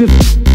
just